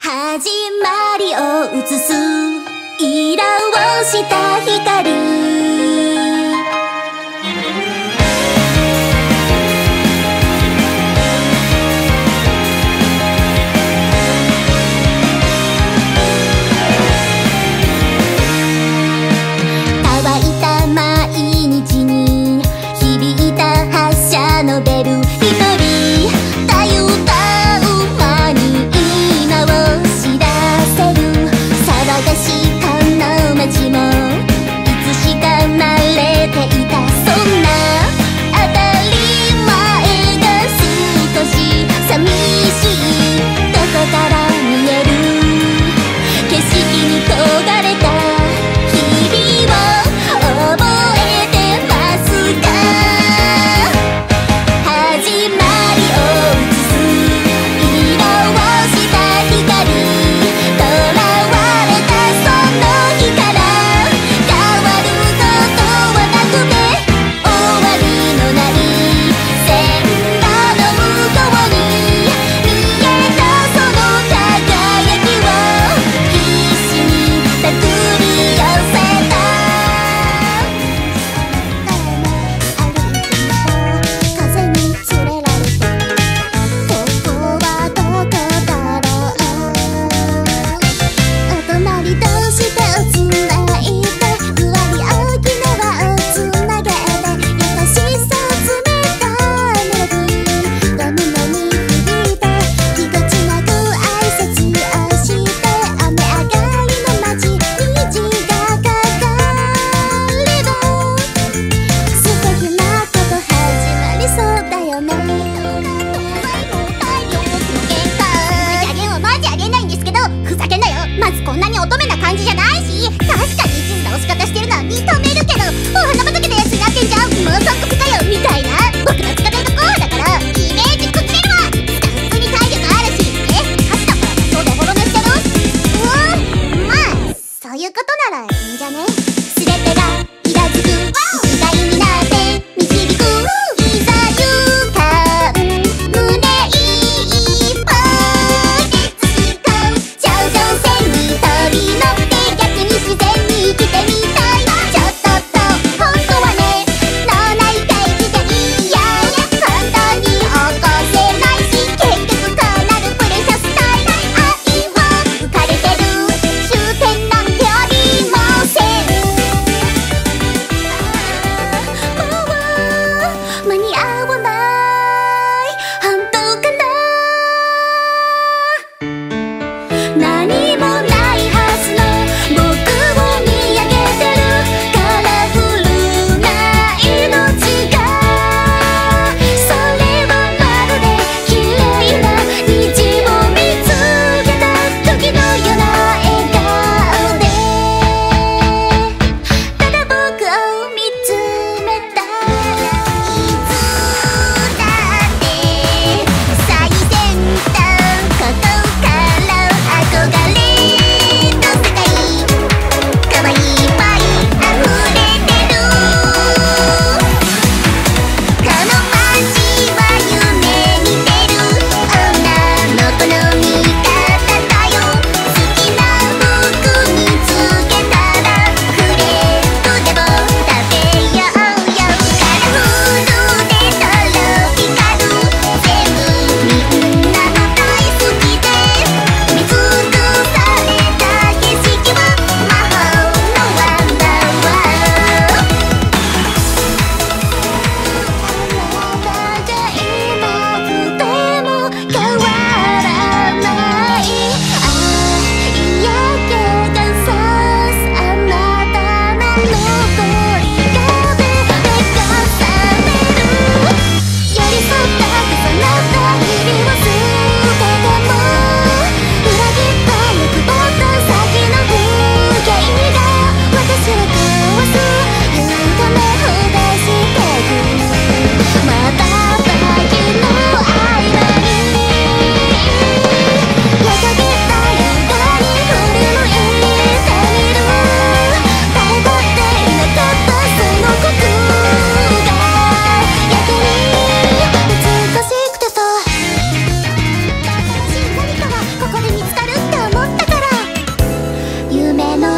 始まりを映すイ色をした光。いうことならいいんじゃね？すてが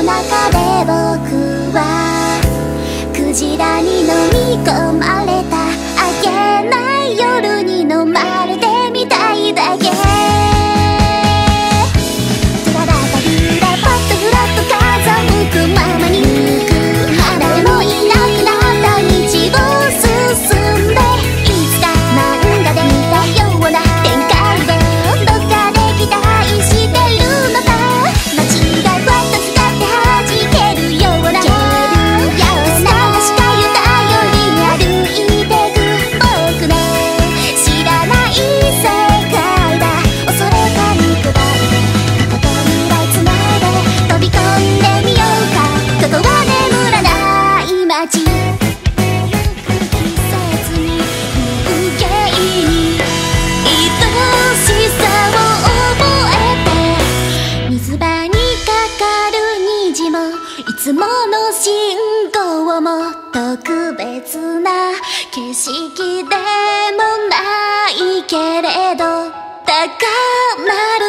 の中で僕はクジラに飲み込まれ信号も特別な景色でもないけれど高鳴る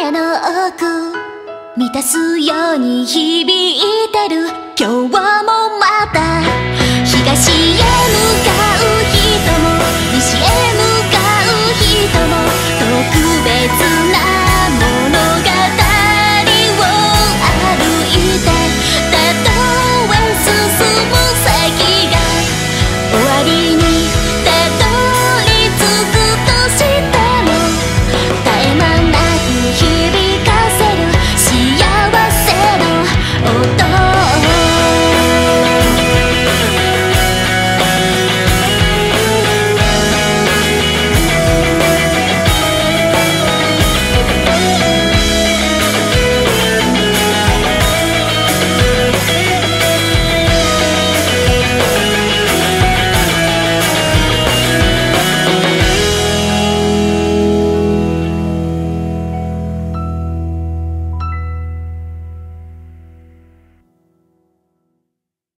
胸の奥満たすように響いてる今日もまた東へ向かう人も